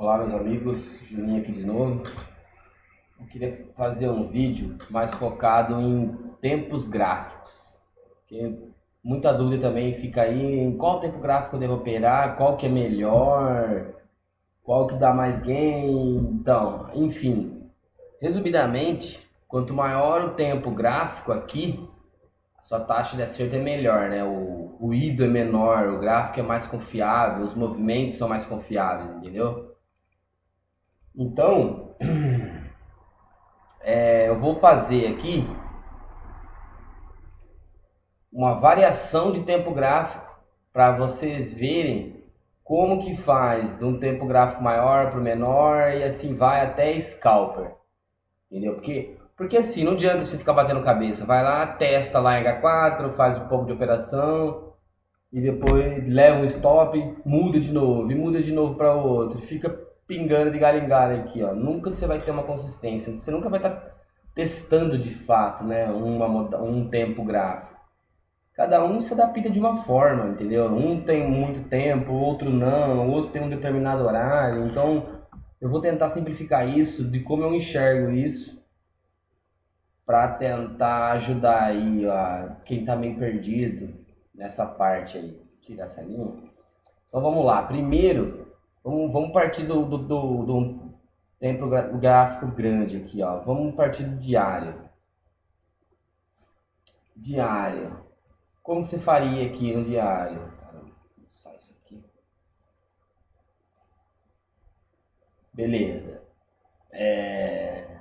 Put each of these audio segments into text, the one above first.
Olá meus amigos, Juninho aqui de novo. Eu queria fazer um vídeo mais focado em tempos gráficos. Porque muita dúvida também fica aí em qual tempo gráfico eu devo operar, qual que é melhor, qual que dá mais gain. Então, enfim, resumidamente, quanto maior o tempo gráfico aqui, a sua taxa de acerto é melhor, né? O ruído é menor, o gráfico é mais confiável, os movimentos são mais confiáveis, entendeu? Então, é, eu vou fazer aqui uma variação de tempo gráfico para vocês verem como que faz de um tempo gráfico maior para o menor e assim vai até scalper. Entendeu? Porque, porque assim, não adianta você ficar batendo cabeça. Vai lá, testa lá em H4, faz um pouco de operação e depois leva um stop, muda de novo e muda de novo para outro. Fica pingando de galho em galho aqui, ó. Nunca você vai ter uma consistência. Você nunca vai estar tá testando de fato, né, uma, um tempo gráfico. Cada um se adapta de uma forma, entendeu? Um tem muito tempo, outro não, outro tem um determinado horário. Então, eu vou tentar simplificar isso, de como eu enxergo isso, para tentar ajudar aí ó, quem está meio perdido nessa parte aí. Tirar essa linha. Então vamos lá. Primeiro, Vamos, vamos partir do, do, do, do tempo gráfico grande aqui, ó. Vamos partir do diário. Diário. Como você faria aqui no diário? sai isso aqui. Beleza. É...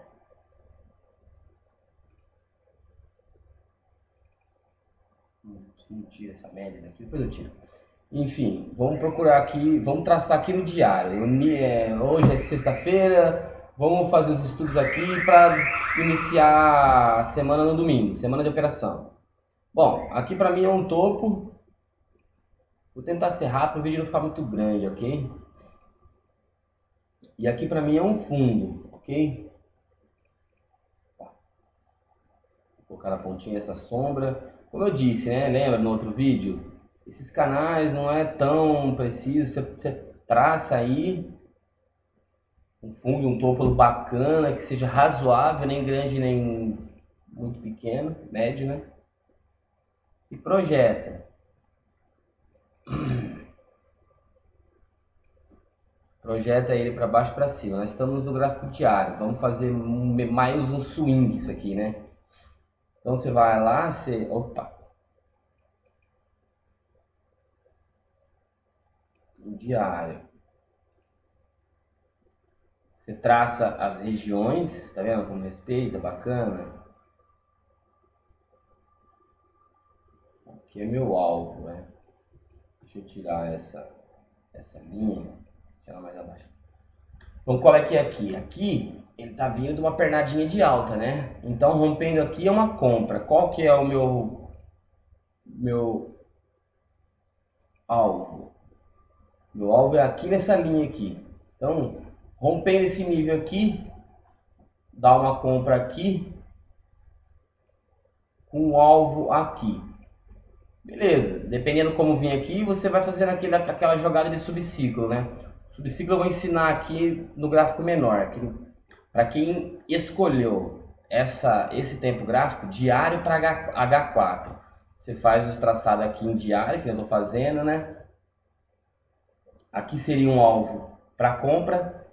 Não tira essa média daqui, depois eu tiro. Enfim, vamos procurar aqui, vamos traçar aqui no diário. É, hoje é sexta-feira, vamos fazer os estudos aqui para iniciar a semana no domingo, semana de operação. Bom, aqui para mim é um topo. Vou tentar ser rápido, o vídeo não ficar muito grande, ok? E aqui para mim é um fundo, ok? Vou colocar na pontinha essa sombra. Como eu disse, né? Lembra no outro vídeo? Esses canais não é tão preciso, você, você traça aí um fundo, um topo bacana, que seja razoável, nem grande nem muito pequeno, médio, né? E projeta. Projeta ele para baixo para cima. Nós estamos no gráfico diário. Vamos fazer mais um swing isso aqui, né? Então você vai lá, você, opa, diário. Você traça as regiões, tá vendo como respeita, bacana. Aqui é meu alvo, né? Deixa eu tirar essa, essa linha, tirar mais abaixo. Então qual é que é aqui? Aqui ele tá vindo de uma pernadinha de alta, né? Então rompendo aqui é uma compra. Qual que é o meu meu alvo? Meu alvo é aqui nessa linha aqui. Então, rompendo esse nível aqui, dá uma compra aqui, com o alvo aqui. Beleza, dependendo como vir aqui, você vai fazendo aquela jogada de subciclo, né? Subciclo eu vou ensinar aqui no gráfico menor, para quem escolheu essa, esse tempo gráfico diário para H4. Você faz os traçados aqui em diário, que eu estou fazendo, né? Aqui seria um alvo para compra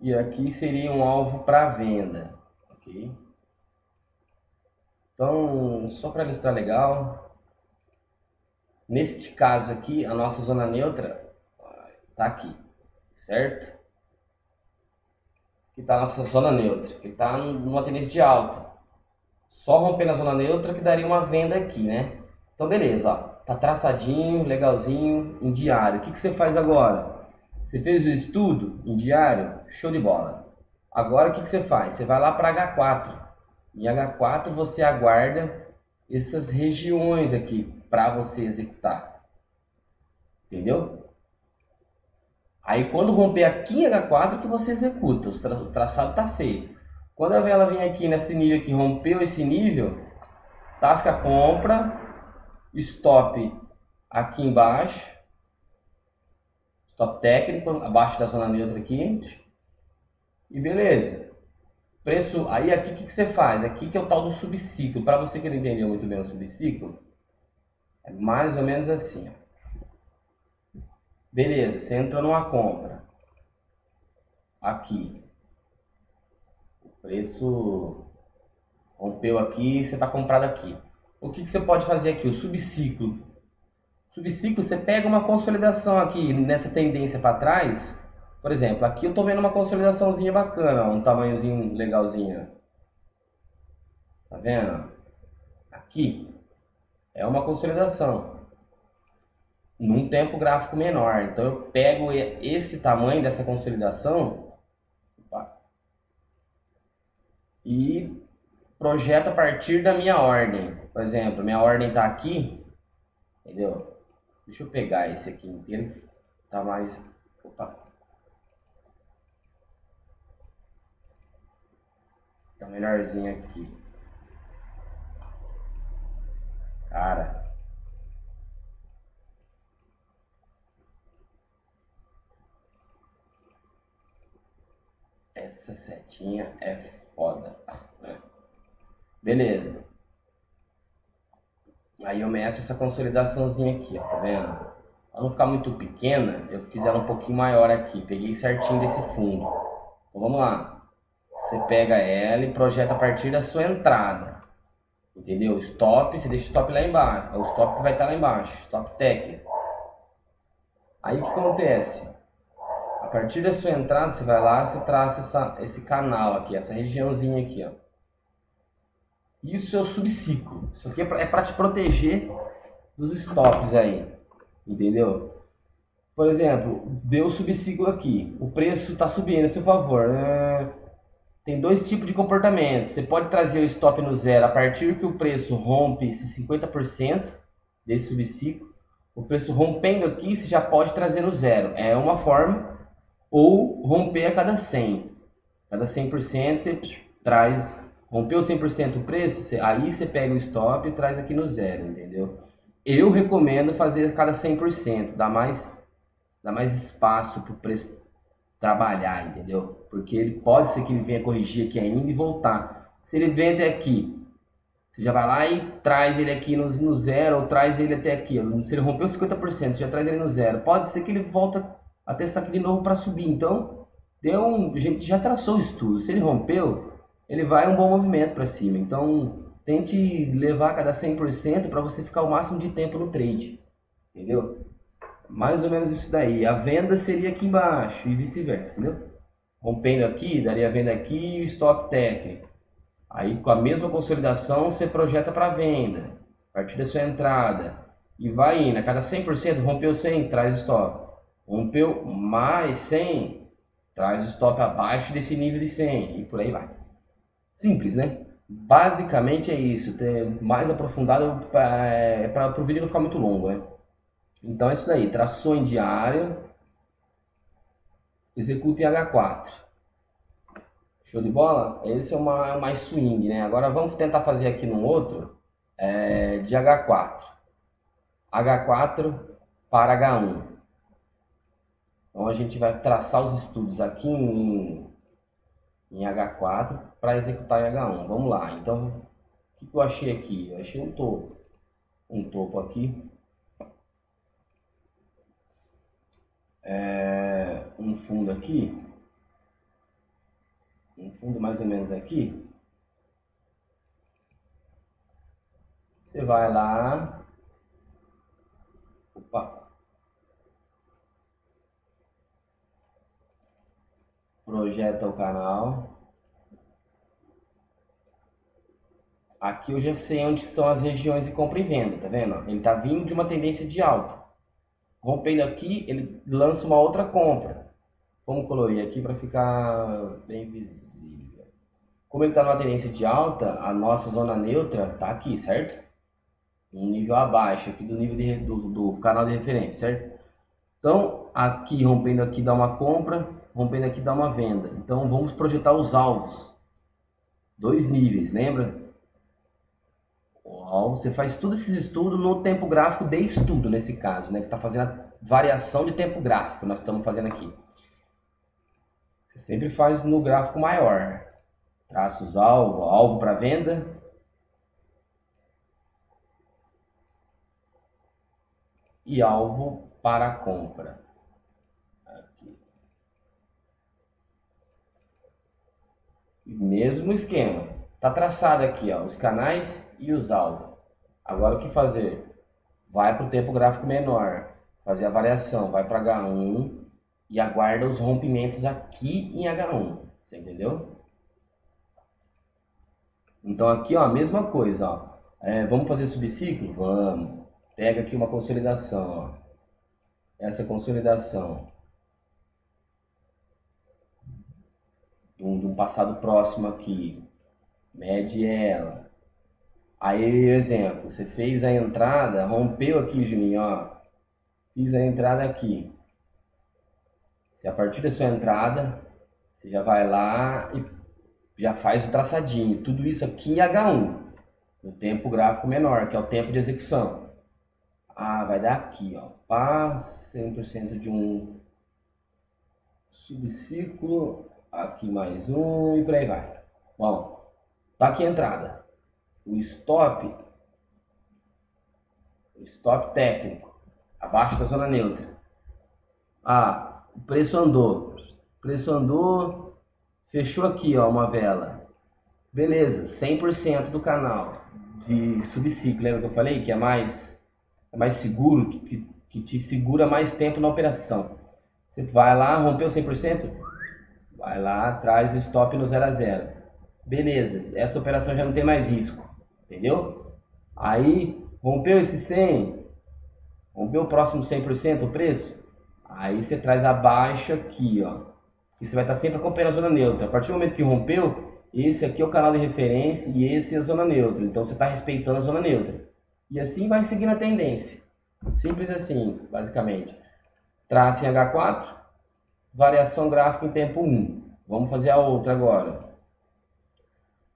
e aqui seria um alvo para venda, ok? Então, só para ilustrar legal, neste caso aqui, a nossa zona neutra está aqui, certo? Aqui está a nossa zona neutra, que está numa tendência de alta. Só rompendo a zona neutra que daria uma venda aqui, né? Então, beleza, ó. Tá traçadinho, legalzinho, em diário. O que, que você faz agora? Você fez o estudo em diário? Show de bola. Agora o que, que você faz? Você vai lá para H4. Em H4 você aguarda essas regiões aqui para você executar. Entendeu? Aí quando romper aqui em H4 que você executa, o traçado está feito. Quando a vela vem aqui nesse nível que rompeu esse nível, tasca compra, stop aqui embaixo, Stop técnico, abaixo da zona neutra aqui. E beleza. Preço, aí aqui o que, que, você faz? Aqui que é o tal do subciclo. Para você que não entendeu muito bem o subciclo, é mais ou menos assim. Ó. Beleza, você entrou numa compra. Aqui. O preço rompeu aqui, você está comprado aqui. O que, que você pode fazer aqui? O subciclo. Subciclo, você pega uma consolidação aqui nessa tendência para trás por exemplo, aqui eu estou vendo uma consolidaçãozinha bacana, um tamanhozinho legalzinho. Tá vendo? Aqui é uma consolidação num tempo gráfico menor. Então eu pego esse tamanho dessa consolidação e projeto a partir da minha ordem. Por exemplo, minha ordem está aqui, entendeu? Deixa eu pegar esse aqui inteiro, tá mais, opa, Tá melhorzinho aqui. Cara. Essa setinha é foda. Beleza. Aí eu meço essa consolidaçãozinha aqui, ó, tá vendo? Pra não ficar muito pequena, eu fiz ela um pouquinho maior aqui. Peguei certinho desse fundo. Então vamos lá. Você pega ela e projeta a partir da sua entrada. Entendeu? Stop, você deixa o stop lá embaixo. O stop vai estar lá embaixo. Stop técnico. Aí o que acontece? A partir da sua entrada, você vai lá, você traça essa, esse canal aqui, essa regiãozinha aqui, ó. Isso é o subciclo. Isso aqui é para é te proteger dos stops aí. Entendeu? Por exemplo, deu o subciclo aqui. O preço está subindo a seu favor. Né? tem dois tipos de comportamento. Você pode trazer o stop no zero a partir que o preço rompe esse 50% desse subciclo. O preço rompendo aqui, você já pode trazer no zero. É uma forma. Ou romper a cada 100. Cada 100% você traz. Rompeu 100% o preço, aí você pega o stop e traz aqui no zero, entendeu? Eu recomendo fazer a cada 100%. Dá mais, dá mais espaço para o preço trabalhar, entendeu? Porque ele pode ser que ele venha corrigir aqui ainda e voltar. Se ele até aqui, você já vai lá e traz ele aqui no, no zero, ou traz ele até aqui. Se ele rompeu 50%, você já traz ele no zero. Pode ser que ele volta a testar aqui de novo para subir. Então, deu um, a gente já traçou o estudo. Se ele rompeu, ele vai um bom movimento para cima. Então, tente levar cada 100% para você ficar o máximo de tempo no trade. Entendeu? Mais ou menos isso daí. A venda seria aqui embaixo e vice-versa, entendeu? Rompendo aqui, daria a venda aqui e o stop técnico. Aí com a mesma consolidação você projeta para venda, a partir da sua entrada. E vai indo, a cada 100% rompeu 100, traz stop. Rompeu mais 100, traz stop abaixo desse nível de 100 e por aí vai. Simples, né? Basicamente é isso. mais aprofundado é, para o vídeo não ficar muito longo, né? Então é isso daí, traçou em diário, execute em H4. Show de bola? Esse é uma, é mais swing, né? Agora vamos tentar fazer aqui no outro é, de H4. H4 para H1. Então a gente vai traçar os estudos aqui em, em H4 para executar em H1. Vamos lá. Então, o que eu achei aqui? Eu achei um topo. Um topo aqui é, um fundo aqui, um fundo mais ou menos aqui, você vai lá, opa, projeta o canal, aqui eu já sei onde são as regiões de compra e venda, tá vendo? Ele está vindo de uma tendência de alta rompendo aqui, ele lança uma outra compra. Vamos colorir aqui para ficar bem visível. Como ele está numa tendência de alta, a nossa zona neutra está aqui, certo? Um nível abaixo aqui do nível de, do, do canal de referência, certo? Então, aqui, rompendo aqui dá uma compra, rompendo aqui dá uma venda. Então, vamos projetar os alvos. Dois níveis, lembra? Ó, Ó, você faz todos esses estudos no tempo gráfico de estudo, nesse caso, né? Que está fazendo a variação de tempo gráfico, nós estamos fazendo aqui. Você sempre faz no gráfico maior. Traços alvo, alvo para venda. E alvo para compra. Aqui. Mesmo esquema. Tá traçado aqui, ó, os canais e os alvos. Agora o que fazer? Vai para o tempo gráfico menor, fazer a variação, vai para H1 e aguarda os rompimentos aqui em H1. Você entendeu? Então aqui, ó, a mesma coisa, ó. É, vamos fazer subciclo? Vamos. Pega aqui uma consolidação, ó. Essa consolidação. De um passado próximo aqui mede ela. Aí, exemplo, você fez a entrada, rompeu aqui, Juninho, ó. Fiz a entrada aqui. Se a partir da sua entrada, você já vai lá e já faz o traçadinho. Tudo isso aqui em H1, no tempo gráfico menor, que é o tempo de execução. Ah, vai dar aqui, ó. Pá, 100% de um subciclo, aqui mais um e por aí vai. Bom, Tá aqui a entrada. O stop, o stop técnico, abaixo da zona neutra. Ah, o preço andou. O preço andou, fechou aqui, ó, uma vela. Beleza, 100% do canal de subciclo, lembra que eu falei que é mais é mais seguro, que, que te segura mais tempo na operação. Você vai lá, rompeu 100%, vai lá, traz o stop no 0 a 0 beleza, essa operação já não tem mais risco, entendeu? Aí, rompeu esse 100, rompeu o próximo 100% o preço, aí você traz abaixo aqui, ó, que você vai estar sempre acompanhando a zona neutra. A partir do momento que rompeu, esse aqui é o canal de referência e esse é a zona neutra, então você está respeitando a zona neutra. E assim vai seguindo a tendência. Simples assim, basicamente. Traço em H4, variação gráfica em tempo 1. Vamos fazer a outra agora.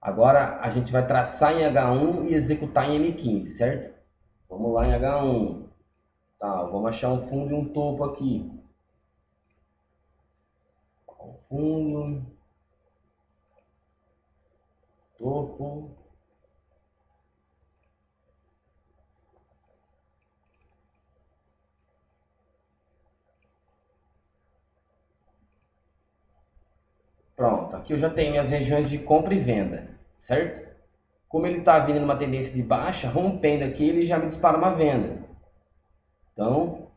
Agora a gente vai traçar em H1 e executar em M15, certo? Vamos lá em H1. Tá, vamos achar um fundo e um topo aqui. Um fundo. Topo. Pronto, aqui eu já tenho minhas regiões de compra e venda certo? Como ele está vindo numa tendência de baixa, rompendo aqui, ele já me dispara uma venda. Então,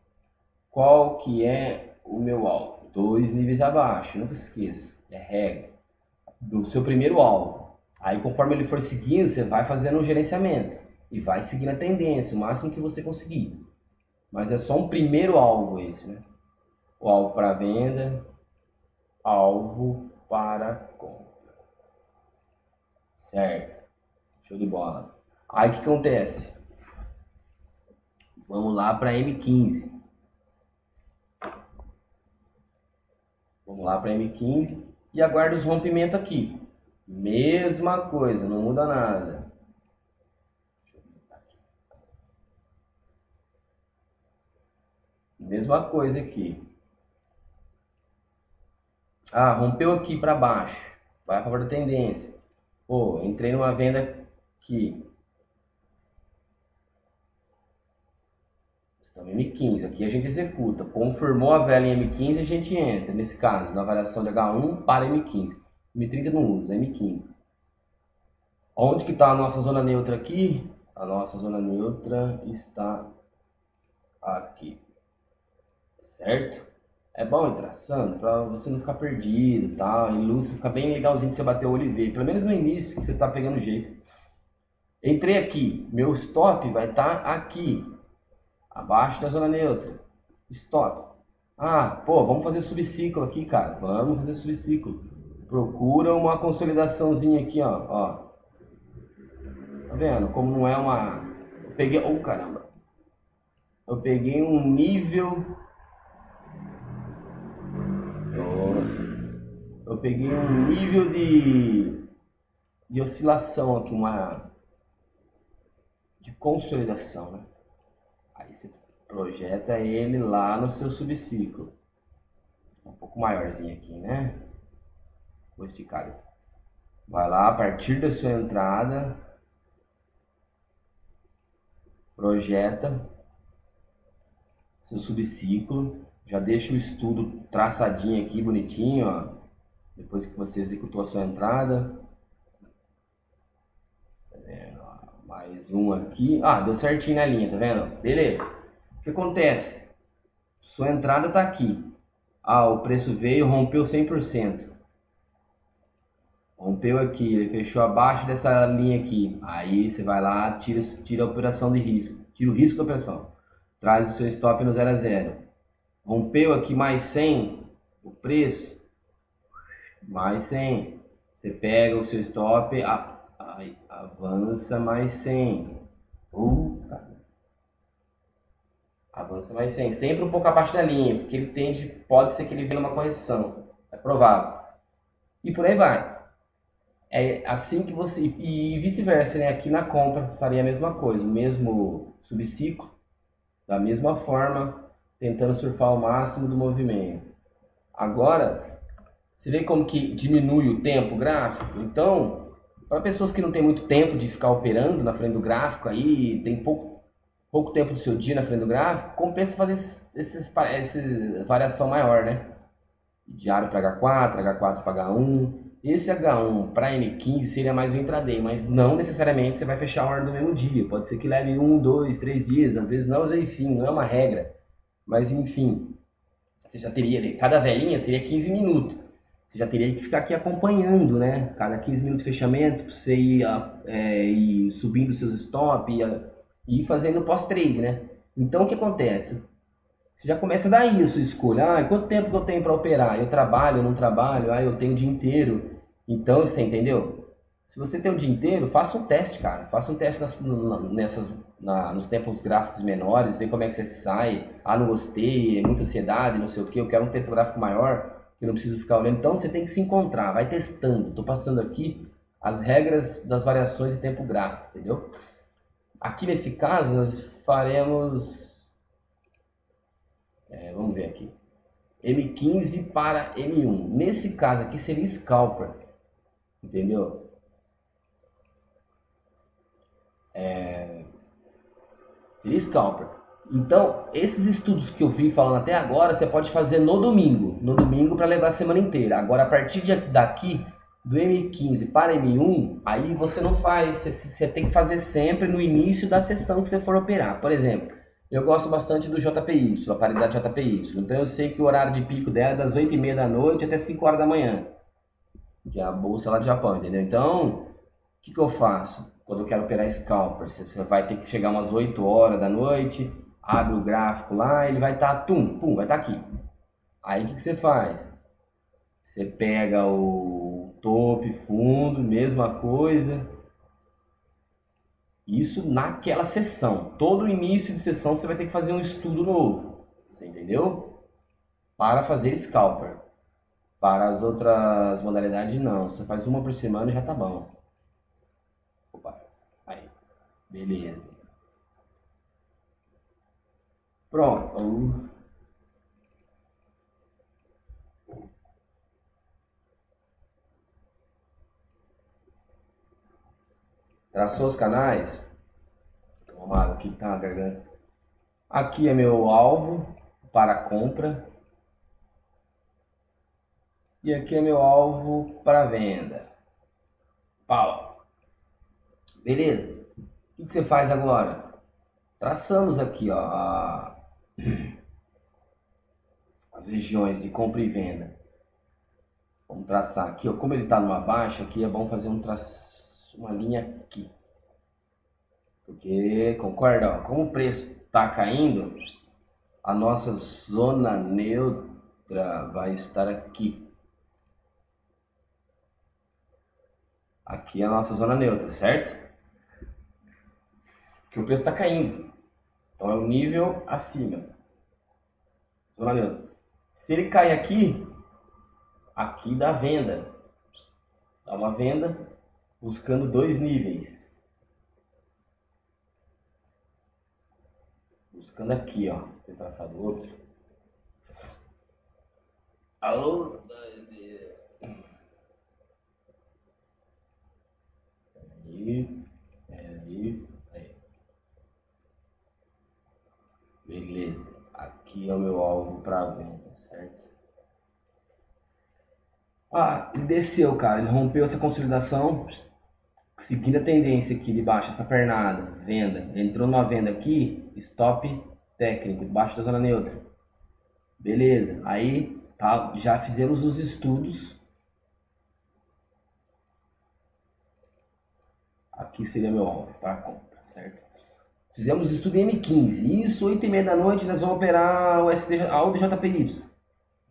qual que é o meu alvo? Dois níveis abaixo, nunca esqueça, é regra. Do seu primeiro alvo. Aí, conforme ele for seguindo, você vai fazendo um gerenciamento e vai seguindo a tendência, o máximo que você conseguir. Mas é só um primeiro alvo esse, né? O alvo para venda, alvo para compra. Certo. Show de bola. Aí o que acontece? Vamos lá para M15. Vamos lá para M15 e aguarda os rompimentos aqui. Mesma coisa, não muda nada. Mesma coisa aqui. Ah, rompeu aqui para baixo. Vai a favor da tendência. Pô, entrei numa venda que estamos em M15, aqui a gente executa. Confirmou a vela em M15, a gente entra, nesse caso, na variação de H1 para M15. M30 não usa, M15. Onde que está a nossa zona neutra aqui? A nossa zona neutra está aqui. Certo? É bom ir traçando para você não ficar perdido, tá? Ilustre, fica bem legalzinho de você bater o olho e ver. Pelo menos no início que você tá pegando jeito. Entrei aqui, meu stop vai estar tá aqui, abaixo da zona neutra. Stop. Ah, pô, vamos fazer subciclo aqui, cara. Vamos fazer subciclo. Procura uma consolidaçãozinha aqui, ó. ó. Tá vendo? Como não é uma. Eu peguei. Oh, caramba. Eu peguei um nível eu peguei um nível de, de oscilação aqui, uma, de consolidação, né? Aí você projeta ele lá no seu subciclo. Um pouco maiorzinho aqui, né? Vou esticar. Vai lá a partir da sua entrada, projeta seu subciclo, já deixa o estudo traçadinho aqui, bonitinho, ó. Depois que você executou a sua entrada. Tá Mais um aqui. Ah, deu certinho na linha, tá vendo? Beleza. O que acontece? Sua entrada está aqui. Ah, o preço veio, rompeu 100%. Rompeu aqui, ele fechou abaixo dessa linha aqui. Aí você vai lá, tira, tira a operação de risco. Tira o risco da operação. Traz o seu stop no 0 a 0. Rompeu aqui mais 100 o preço. Mais 100. Você pega o seu stop, a, a, avança mais 100. Puta Avança mais 100. Sempre um pouco abaixo da linha, porque ele tende, pode ser que ele venha uma correção. É provável. E por aí vai. É assim que você. E vice-versa, né? Aqui na compra faria a mesma coisa, o mesmo subciclo, da mesma forma, tentando surfar o máximo do movimento. Agora, você vê como que diminui o tempo gráfico? Então, para pessoas que não têm muito tempo de ficar operando na frente do gráfico aí, tem pouco pouco tempo do seu dia na frente do gráfico, compensa fazer esses, esses, essa variação maior, né? Diário para H4, H4 para H1. Esse H1 para M15 seria mais um intraday, mas não necessariamente você vai fechar a hora no mesmo dia. Pode ser que leve um, dois, três dias, às vezes não, às vezes sim, não é uma regra. Mas enfim, você já teria, cada velhinha seria 15 minutos. Você já teria que ficar aqui acompanhando, né? Cada 15 minutos de fechamento, você ir, é, ir subindo seus stop, e ir fazendo pós-trade, né? Então o que acontece? Você já começa a dar isso, escolha, ah, quanto tempo que eu tenho para operar? Eu trabalho, não trabalho, ah, eu tenho o dia inteiro. Então, você entendeu? Se você tem o dia inteiro, faça um teste, cara. Faça um teste nas, nessas, na, nos tempos gráficos menores, vê como é que você sai. Ah, não gostei, muita ansiedade, não sei o que, eu quero um tempo gráfico maior, que eu não preciso ficar olhando. Então, você tem que se encontrar, vai testando. Estou passando aqui as regras das variações de tempo gráfico, entendeu? Aqui nesse caso, nós faremos. É, vamos ver aqui. M15 para M1. Nesse caso aqui seria Scalper. Entendeu? É, seria Scalper. Então, esses estudos que eu vi falando até agora, você pode fazer no domingo. No domingo para levar a semana inteira. Agora, a partir de daqui, do M15 para M1, aí você não faz, você, você, tem que fazer sempre no início da sessão que você for operar. Por exemplo, eu gosto bastante do JPY, a paridade JPY. Então eu sei que o horário de pico dela é das 8h30 da noite até 5 horas da manhã. Que é a bolsa lá do Japão, entendeu? Então, o que, que eu faço? Quando eu quero operar scalper, você vai ter que chegar umas 8 horas da noite, abre o gráfico lá, ele vai estar, tá, tum, pum, vai estar tá aqui. Aí o que, que você faz? Você pega o top, fundo, mesma coisa. Isso naquela sessão. Todo início de sessão você vai ter que fazer um estudo novo. Você entendeu? Para fazer scalper. Para as outras modalidades, não. Você faz uma por semana e já tá bom. Opa. Aí. Beleza. Pronto. Traçou os canais. Lá, aqui tá garganta. Aqui é meu alvo para compra. E aqui é meu alvo para venda. Pau. Beleza? O que, você faz agora? Traçamos aqui ó, as regiões de compra e venda. Vamos traçar aqui, ó, como ele está numa baixa, aqui é bom fazer um traço uma linha aqui. Porque, concorda, ó, como o preço está caindo, a nossa zona neutra vai estar aqui. Aqui é a nossa zona neutra, certo? Que o preço está caindo. Então é o nível acima. Zona neutra. Se ele cai aqui, aqui dá venda. Dá uma venda buscando dois níveis. Buscando aqui, ó. Vou traçar do outro. Alô? Aí, aí. Beleza. Aqui é o meu alvo para venda, certo? Ah, desceu, cara. Ele rompeu essa consolidação, seguindo a tendência aqui de baixo, essa pernada, venda. Ele entrou numa venda aqui, stop técnico, debaixo da zona neutra. Beleza. Aí, tá, já fizemos os estudos. Aqui seria meu alvo para compra, certo? Fizemos estudo em M15. Isso, 8 e meia da noite, nós vamos operar o SDJ, a UDJPY.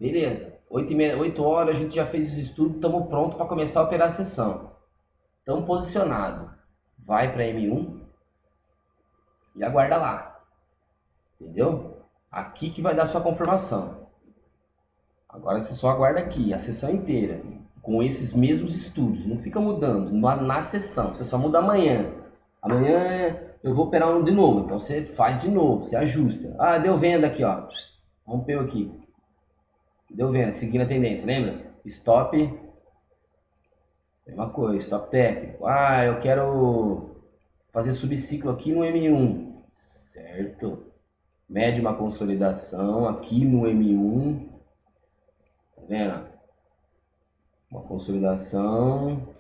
Beleza. 8, e meia, 8 horas a gente já fez os estudos, estamos prontos para começar a operar a sessão. Estamos posicionados. Vai para M1 e aguarda lá. Entendeu? Aqui que vai dar sua confirmação. Agora você só aguarda aqui, a sessão inteira, com esses mesmos estudos. Não fica mudando na, na sessão, você só muda amanhã. Amanhã eu vou operar um de novo. Então você faz de novo, você ajusta. Ah, deu venda aqui, ó. Rompeu aqui. Deu venda, seguindo a tendência, lembra? Stop. Mesma coisa, stop técnico. Ah, eu quero fazer subciclo aqui no M1. Certo. Mede uma consolidação aqui no M1. Tá vendo? Uma consolidação.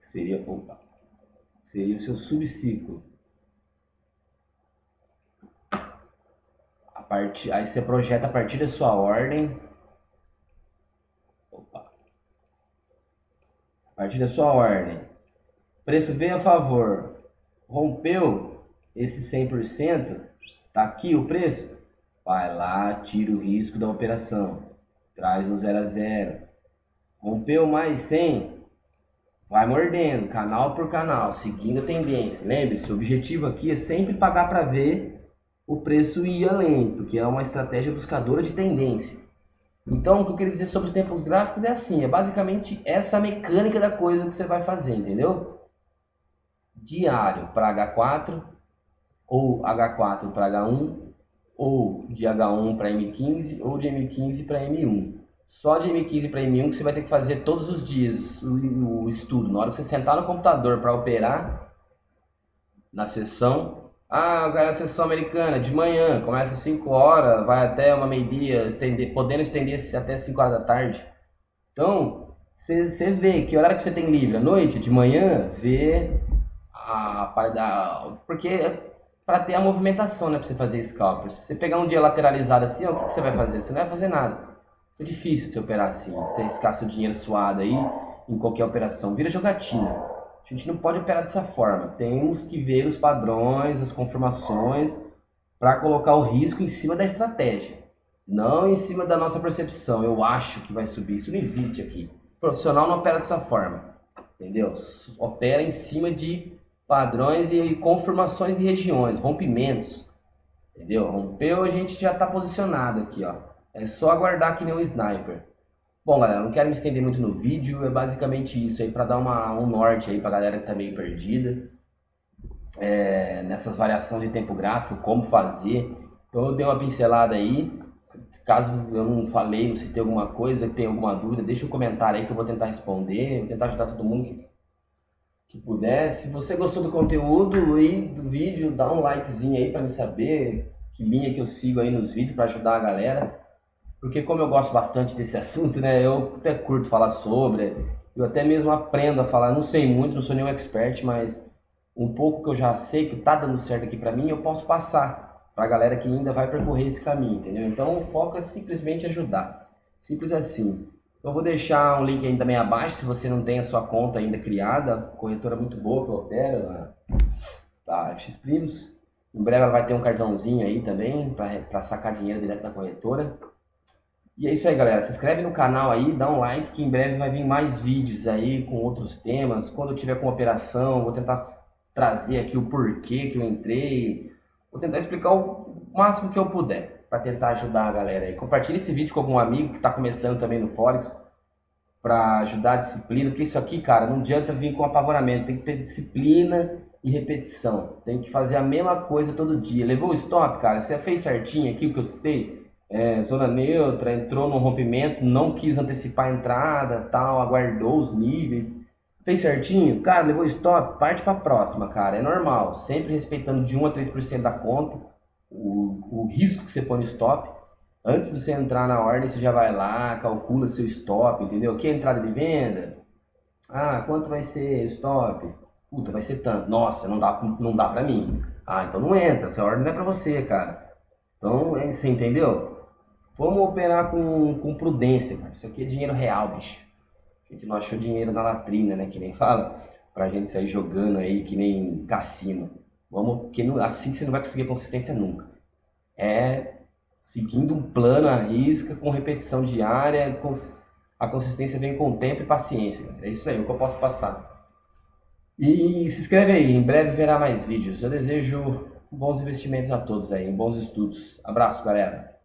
Seria. Opa seria o seu subciclo. A partir, aí você projeta a partir da sua ordem. Opa. A partir da sua ordem. Preço veio a favor. Rompeu esse 100%. Tá aqui o preço. Vai lá, tira o risco da operação. Traz no 0 a 0. Rompeu mais 100 Vai mordendo, canal por canal, seguindo a tendência. Lembre-se, o objetivo aqui é sempre pagar para ver o preço ir além, porque é uma estratégia buscadora de tendência. Então, o que eu queria dizer sobre os tempos gráficos é assim, é basicamente essa mecânica da coisa que você vai fazer, entendeu? Diário para H4, ou H4 para H1, ou de H1 para M15, ou de M15 para M1 só de M15 para M1 que você vai ter que fazer todos os dias o, o estudo. Na hora que você sentar no computador para operar na sessão, ah, quero a sessão americana de manhã, começa às 5 horas, vai até uma meia-dia, estender, podendo estender até 5 horas da tarde. Então, você vê que horário que você tem livre, à noite, de manhã, vê a parte porque para ter a movimentação, né, para você fazer scalper. Se você pegar um dia lateralizado assim, ó, o que você vai fazer? Você não vai fazer nada. É difícil você operar assim, você riscar seu dinheiro suado aí em qualquer operação. Vira jogatina. A gente não pode operar dessa forma. Temos que ver os padrões, as confirmações, para colocar o risco em cima da estratégia. Não em cima da nossa percepção. Eu acho que vai subir. Isso não existe aqui. O profissional não opera dessa forma. Entendeu? Opera em cima de padrões e confirmações de regiões, rompimentos. Entendeu? Rompeu, a gente já está posicionado aqui, ó. É só aguardar que nem um sniper. Bom, galera, não quero me estender muito no vídeo, é basicamente isso aí para dar uma, um norte aí pra galera que tá meio perdida. É, nessas variações de tempo gráfico, como fazer. Então eu dei uma pincelada aí. Caso eu não falei, não citei alguma coisa, tem alguma dúvida, deixa um comentário aí que eu vou tentar responder, vou tentar ajudar todo mundo que, que puder. Se você gostou do conteúdo e do vídeo, dá um likezinho aí para me saber que linha que eu sigo aí nos vídeos para ajudar a galera porque como eu gosto bastante desse assunto, né, eu até curto falar sobre, eu até mesmo aprendo a falar, não sei muito, não sou nenhum expert, mas um pouco que eu já sei que tá dando certo aqui para mim, eu posso passar para a galera que ainda vai percorrer esse caminho, entendeu? Então o foco é simplesmente ajudar, simples assim. Eu vou deixar um link aí também abaixo, se você não tem a sua conta ainda criada, corretora muito boa que eu opero, a, FX Primos. Em breve ela vai ter um cartãozinho aí também para sacar dinheiro direto da corretora. E é isso aí, galera. Se inscreve no canal aí, dá um like, que em breve vai vir mais vídeos aí com outros temas. Quando eu tiver com operação, vou tentar trazer aqui o porquê que eu entrei. Vou tentar explicar o máximo que eu puder para tentar ajudar a galera aí. Compartilhe esse vídeo com algum amigo que está começando também no Forex para ajudar a disciplina, porque isso aqui, cara, não adianta vir com apavoramento, tem que ter disciplina e repetição. Tem que fazer a mesma coisa todo dia. Levou o stop, cara? Você fez certinho aqui o que eu citei? É, zona neutra, entrou no rompimento, não quis antecipar a entrada, tal, aguardou os níveis. Fez certinho? Cara, levou stop, parte para próxima, cara. É normal, sempre respeitando de 1 a 3% da conta, o, o risco que você põe no stop. Antes de você entrar na ordem, você já vai lá, calcula seu stop, entendeu? Que é entrada de venda? Ah, quanto vai ser stop? Puta, vai ser tanto. Nossa, não dá, não dá pra mim. Ah, então não entra. Essa ordem não é pra você, cara. Então, é, você entendeu? Vamos operar com, com prudência, cara. Isso aqui é dinheiro real, bicho. A gente não achou dinheiro na latrina, né? Que nem fala. Pra gente sair jogando aí que nem cassino. Vamos, porque assim você não vai conseguir consistência nunca. É seguindo um plano à risca, com repetição diária. A consistência vem com tempo e paciência. É isso aí, o que eu posso passar. E se inscreve aí, em breve verá mais vídeos. Eu desejo bons investimentos a todos aí, bons estudos. Abraço, galera.